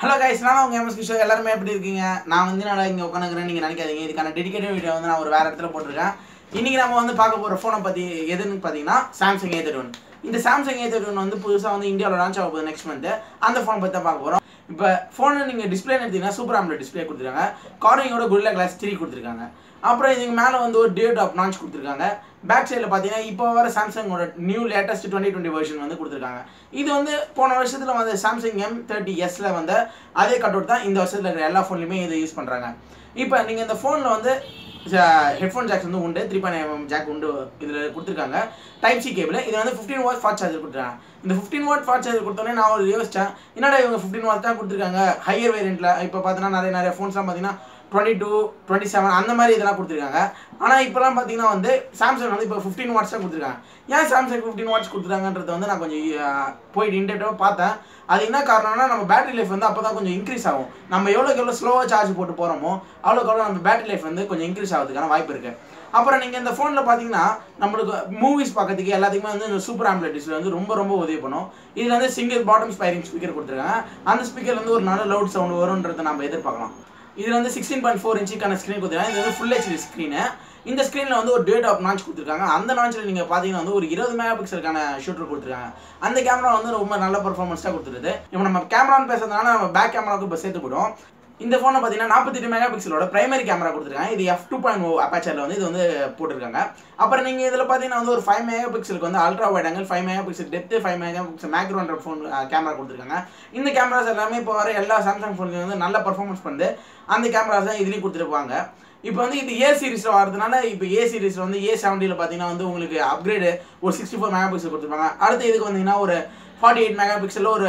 Hello guys நான் உங்கள் MS கிஷோ எல்லாருமே எப்படி இருக்கீங்க? நான் வந்து நான் இங்கே உட்காந்துக்கிறேன் நீங்கள் நினைக்காதீங்க. இதுக்கான டெடிகேட்டட் வீடியோ வந்து நான் ஒரு வேறு இடத்துல போட்டிருக்கேன். இன்றைக்கி நம்ம வந்து பார்க்க போகிற ஃபோனை பற்றி எதுன்னு பார்த்தீங்கன்னா சாம்சங் ஏ தேர்ட்டி ஒன் இந்த சாம்சங் ஏ தேர்ட்டி ஒன் வந்து புதுசாக வந்து இந்தியாவில் லான்ச் ஆக போகுது நெக்ஸ்ட் மந்த்து அந்த ஃபோன் பற்றி தான் பார்க்க போகிறோம் இப்போ ஃபோனில் நீங்கள் டிஸ்பிளே எடுத்தீங்கன்னா சூப்பர் ஆம்லெட் டிஸ்பிளே கொடுத்துருக்காங்க. கார்னிங்கோட குரில்லா கிளாஸ் த்ரீ கொடுத்துருக்காங்க. அப்புறம் இதுக்கு மேலே வந்து ஒரு டியோ டாப் லான்ச் கொடுத்துருக்காங்க. பேக் சைடில் பார்த்தீங்கன்னா இப்போ வர சாம்சங்கோட new latest twenty twenty version வந்து கொடுத்துருக்காங்க. இது வந்து போன வருஷத்தில் வந்து சாம்சங் எம் தேர்ட்டி எஸ்ல வந்து அதே கட் அவுட் தான் இந்த வருஷத்தில் இருக்கிற எல்லா ஃபோன்லையுமே இதை யூஸ் பண்ணுறாங்க இப்போ நீங்கள் இந்த ஃபோனில் வந்து ஹெட்ஃபோன் ஜாக்ஸ் வந்து உண்டு த்ரீ பாயிண்ட் எம்எம் ஜாக் உண்டு இதில் கொடுத்துருக்காங்க. டைப் சி கேபிள் இது வந்து ஃபிஃப்டீன் வாட் ஃபாஸ்ட் சார்ஜர் கொடுத்துருக்காங்க இந்த ஃபிஃப்டீன் வாட் ஃபாஸ்ட் சார்ஜர் கொடுத்தோன்னே நான் ஒரு யோசிச்சேன் என்னடா இவங்க ஃபிஃப்டீன் வாட் தான் கொடுத்துருக்காங்க? ஹையர் வேரியண்ட்டில் இப்போ பார்த்தீங்கன்னா நிறைய நிறைய ஃபோன்ஸ்லாம் பார்த்தீங்கன்னா டுவெண்ட்டி டூ டுவெண்ட்டி செவன் அந்த மாதிரி இதெல்லாம் கொடுத்துருக்காங்க. ஆனால் இப்போலாம் பார்த்தீங்கன்னா வந்து சாம்சங் வந்து இப்போ ஃபிஃப்டீன் வாட்ஸ் தான் கொடுத்துருக்காங்க. ஏன் சாம்சங் ஃபிஃப்டீன் வாட்ஸ் கொடுத்துருக்காங்கன்றத வந்து நான் கொஞ்சம் போயிட்டு இன்டெப்டாக பார்த்தேன். அது என்ன காரணம்னா நம்ம பேட்டரி லைஃப் வந்து அப்போ தான் கொஞ்சம் இன்க்ரீஸ் ஆகும். நம்ம எவ்வளோக்கு எவ்வளோ ஸ்லோவாக சார்ஜ் போட்டு போகிறோமோ அவ்வளோக்கு அவ்வளோ நம்ம பேட்டரி லைஃப் வந்து கொஞ்சம் இன்க்ரீஸ் ஆகிறதுக்கான வாய்ப்பு இருக்குது அப்புறம் நீங்கள் இந்த ஃபோனில் பார்த்தீங்கன்னா நம்மளுக்கு மூவிஸ் பார்க்கறதுக்கு எல்லாத்துக்குமே வந்து இந்த சூப்பர் ஆம்லெட் டிஸ்பிளே வந்து ரொம்ப ரொம்ப உதவி பண்ணும். இதில் வந்து சிங்கிள் பாட்டம் ஸ்பைரிங் ஸ்பீக்கர் கொடுத்துருக்காங்க. அந்த ஸ்பீக்கர் வந்து ஒரு நல்ல லவுட் சவுண்ட் வரும்ன்றதை நம்ம எதிர்பார்க்கலாம். இதில் வந்து சிக்ஸ்டீன் பாயிண்ட் ஃபோர் இன்ச்சுக்கான ஸ்க்ரீன் கொடுத்துருக்காங்க. இது வந்து ஃபுல் ஹெச்டி ஸ்க்ரீனு இந்த ஸ்க்ரீனில் வந்து ஒரு டேட் ஆஃப் நாச் கொடுத்துருக்காங்க. அந்த நாச்சில் நீங்கள் பார்த்தீங்கன்னா வந்து ஒரு இருபது மெகா பிக்சலுக்கான ஷூட்டர் கொடுத்துருக்காங்க. அந்த கேமரா வந்து ரொம்ப நல்ல பர்ஃபார்மன்ஸாக கொடுத்துருது. இப்போ நம்ம கேமரான்னு பேசுறதுனால நம்ம பேக் கேமராவுக்கு இப்போ சேர்த்து போடும் இந்த ஃபோனை பார்த்தீங்கன்னா நாற்பத்தெட்டு மெகா பிக்சலோட பிரைமரி கேமரா கொடுத்துருக்காங்க. இது எஃப் டூ பாயிண்ட் ஓ அப்பாச்சரில் வந்து இது வந்து போட்டிருக்காங்க. அப்புறம் நீங்கள் இதில் பார்த்தீங்கன்னா வந்து ஒரு ஃபைவ் மெகா பிக்சலுக்கு வந்து ultra wide angle five megapixel depth five megapixel மேக்ரோன்ற phone camera கொடுத்துருக்காங்க. இந்த கேமராஸ் எல்லாமே இப்போ வர எல்லா சாம்சங் ஃபோன்லையும் வந்து நல்ல பர்ஃபார்மன்ஸ் பண்ணுது அந்த கேமராஸ் தான் இதுலேயும் கொடுத்துருப்பாங்க. இப்போ வந்து இது ஏ சீரிஸில் வரதுனால இப்போ ஏ சீரிஸில் வந்து ஏ செவன்ட்டியில் பார்த்தீங்கன்னா வந்து உங்களுக்கு அப்கிரேடு ஒரு சிக்ஸ்டி ஃபோர் மெகா பிக்சல் கொடுத்துருப்பாங்க. அடுத்து இதுக்கு வந்தீங்கன்னா ஒரு ஃபார்ட்டி எயிட் மெகா பிக்சலில் ஒரு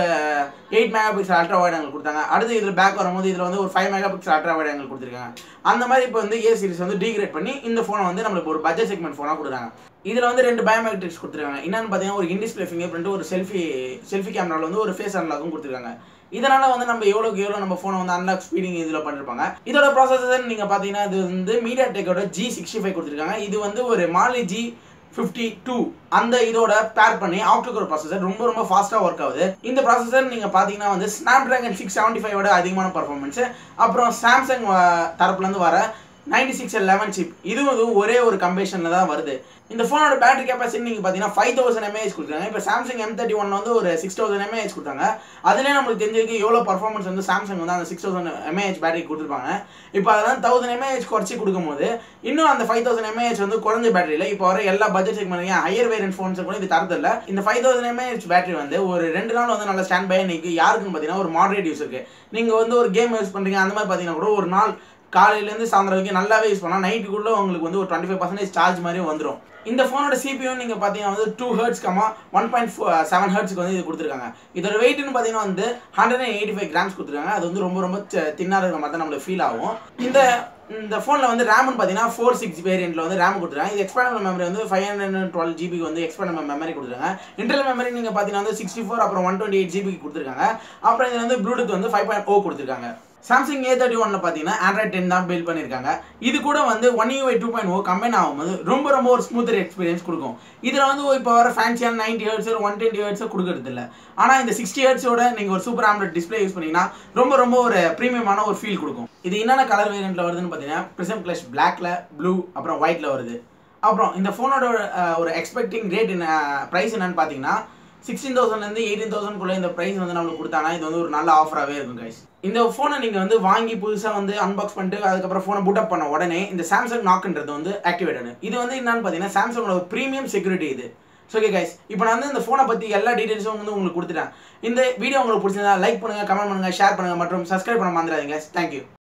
eight megapixel ultra wide angle கொடுத்தாங்க. அடுத்து இதில் பேக் வரும்போது இதில் வந்து ஒரு five megapixel ultra wide angle கொடுத்துருக்காங்க. அந்த மாதிரி இப்போ வந்து ஏ சீரிஸ் வந்து டீக்ரேட் பண்ணி இந்த ஃபோனை வந்து நம்மளுக்கு ஒரு பட்ஜெட் செக்மெண்ட் ஃபோனாக கொடுக்குறாங்க. இதில் வந்து ரெண்டு பயோமெட்ரிக்ஸ் கொடுத்துருக்காங்க. என்னென்னு பார்த்தீங்கன்னா ஒரு இன்டிஸ்பிளே ஃபிங்கர் பிரிண்ட் ஒரு செல்ஃபி செல்ஃபி கேமராவில் வந்து ஒரு ஃபேஸ் அன்லாக்கும் கொடுத்துருக்காங்க. இதனால வந்து நம்ம எவ்வளோக்கு எவ்வளோ நம்ம ஃபோனை வந்து அன்லாக் ஸ்பீடிங் இதில் பண்ணிருப்பாங்க. இதோட ப்ராசஸர் நீங்கள் பார்த்தீங்கன்னா இது வந்து மீடியா டெக்கோட ஜி சிக்ஸ்டி ஃபைவ் கொடுத்துருக்காங்க. இது வந்து ஒரு மாலி ஜி ஃபிஃப்டி டூ அந்த இதோட பேர் பண்ணி ஆக்டோகோர் ப்ராசஸர் ரொம்ப ரொம்ப ஃபாஸ்ட்டாக ஒர்க் ஆகுது. இந்த ப்ராசஸர் நீங்கள் பார்த்தீங்கன்னா வந்து ஸ்னாப் ட்ராகன் சிக்ஸ் செவன்ட்டி ஃபைவோட அதிகமான பர்ஃபார்மன்ஸ் அப்புறம் சாம்சங் தரப்புலேருந்து வர நைன்டி சிக்ஸ் லெவன் சிப் இதுவும் இதுவும் ஒரே ஒரு கம்பேஷனில் தான் வருது. இந்த ஃபோனோட பேட்டரி கெப்பாசிட்டி நீங்கள் பார்த்தீங்கன்னா ஃபைவ் தௌசண்ட் எம்ஏஹெச் கொடுத்தாங்க இப்போ சாம்சங் எம் தேர்ட்டி ஒன் வந்து ஒரு சிக்ஸ் தௌசண்ட் எம்ஏஹெச் கொடுத்தாங்க. அதுலேயே நம்மளுக்கு தெரிஞ்சிருக்கு எவ்வளோ பர்ஃபார்மன்ஸ் வந்து சாம்சங் வந்து அந்த சிக்ஸ் தௌசண்ட் எம்ஏஹெச் பேட்டரி கொடுத்துருப்பாங்க. இப்போ அதெல்லாம் தௌசண்ட் எம்ஏஹெச் குறைச்சி கொடுக்கும்போது இன்னும் அந்த ஃபைவ் தௌசண்ட் எம்ஏஹெச் வந்து குறைஞ்ச பேட்டரியில் இப்போ வர எல்லா budget segment higher variant phones கூட இது தரதில்ல இந்த ஃபைவ் தௌசண்ட் எம்ஏஹெச் பேட்டரி வந்து ஒரு ரெண்டு நாள் வந்து நல்லா ஸ்டாண்ட் பை நிற்கு யாருக்குன்னு பார்த்தீங்கன்னா ஒரு மாடரேட் யூஸருக்கு நீங்கள் வந்து ஒரு கேம் யூஸ் பண்ணுறீங்க அந்த மாதிரி பார்த்தீங்கன்னா கூட ஒரு நாள் காலையிலேருந்து சாயந்தரம் வரைக்கும் நல்லாவே யூஸ் பண்ணால் நைட்டுக்குள்ளே உங்களுக்கு வந்து ஒரு டுவெண்ட்டி ஃபைவ் பர்சன்டேஜ் சார்ஜ் மாதிரியும் வந்துடும் இந்த ஃபோனோட சிபியூ நீங்கள் பார்த்தீங்கன்னா வந்து two hertz comma one point seven ஹர்ட்ஸ்க்கு வந்து இது கொடுத்துருக்காங்க. இதோட வெயிட்னு பார்த்தீங்கன்னா வந்து hundred and eighty five grams கொடுத்துருக்காங்க. அது வந்து ரொம்ப ரொம்ப தின்னாக இருக்கிற மாதிரி தான் நம்மளுக்கு ஃபீல் ஆகும். இந்த இந்த ஃபோனில் வந்து ரேம்னு பார்த்தீங்கன்னா ஃபோர் சிக்ஸ் வேரியண்ட்டில் வந்து ரேம் கொடுத்துருக்காங்க. இது எக்ஸ்பேண்டபிள் மெமரி வந்து ஃபைவ் ஹண்ட்ரட் டுவெல் ஜிபிக்கு வந்து எக்ஸ்பேண்டபிள் மெமரி கொடுத்துருக்காங்க. இன்டர்னல் மெமரி நீங்கள் பார்த்தீங்கன்னா வந்து சிக்ஸ்டி ஃபோர் அப்புறம் ஒன் டுவெண்ட்டி எயிட் ஜிபிக்கு கொடுத்துருக்காங்க. அப்புறம் இதில் வந்து ப்ளூடூத் வந்து ஃபைவ் பாயிண்ட் ஓ கொடுத்துருக்காங்க. சாம்சங் ஏ தேர்ட்டி ஒன்ல பார்த்தீங்கன்னா ஆண்ட்ராய்ட் டென் தான் பில்ட் பண்ணியிருக்காங்க இது கூட வந்து One UI two point O combine ஆகும்போது ரொம்ப ரொம்ப ஒரு ஸ்மூத்தர் எக்ஸ்பீரியன்ஸ் கொடுக்கும். இதில் வந்து இப்போ வர ஃபேன்சியான ninety hertz one twenty hertz கொடுக்கறது இல்லை. ஆனால் இந்த சிக்ஸ்டி ஹர்ட்ஸோட நீங்கள் ஒரு சூப்பர் ஆம்லெட் டிஸ்பிளே யூஸ் பண்ணிங்கன்னா ரொம்ப ரொம்ப ஒரு ப்ரீமியமான ஒரு ஃபீல் கொடுக்கும். இது என்னென்ன கலர் வேரியண்ட்டில் வருதுன்னு பார்த்தீங்கன்னா ப்ரிசம் கிளஷ் பிளாக்ல ப்ளூ அப்புறம் ஒயிட்டில் வருது. அப்புறம் இந்த ஃபோனோட ஒரு எக்ஸ்பெக்டிங் ரேட் என்ன ப்ரைஸ் என்னன்னு பார்த்தீங்கன்னா சிக்ஸ்டீன் தௌசண்ட்லேருந்து எயிட்டீன் தௌசண்ட்குள்ளே இந்த ப்ரைஸ் வந்து நம்மளுக்கு கொடுத்தாங்கன்னா இது வந்து ஒரு நல்ல ஆஃபராகவே இருக்கும் கைஸ் இந்த ஃபோனை நீங்கள் வந்து வாங்கி புதுசாக வந்து அன்பாக்ஸ் பண்ணிட்டு அதுக்கப்புறம் ஃபோனை புட் அப் பண்ண உடனே இந்த சாம்சங் நாக்குன்றது வந்து ஆக்டிவேட் இது வந்து என்னன்னு பார்த்தீங்கன்னா சாம்சங்கோட ப்ரீமியம் செக்யூரிட்டி இது. ஸோ ஓகே கைஸ் இப்போ நான் வந்து இந்த ஃபோனை பற்றி எல்லா டீடைல்ஸும் வந்து உங்களுக்கு கொடுத்துட்டேன். இந்த வீடியோ உங்களுக்கு பிடிச்சிருந்தா லைக் பண்ணுங்கள் கமெண்ட் பண்ணுங்கள் ஷேர் பண்ணுங்கள் மற்றும் சப்ஸ்கிரைப் பண்ண மறந்துடாதீங்க தேங்க்யூ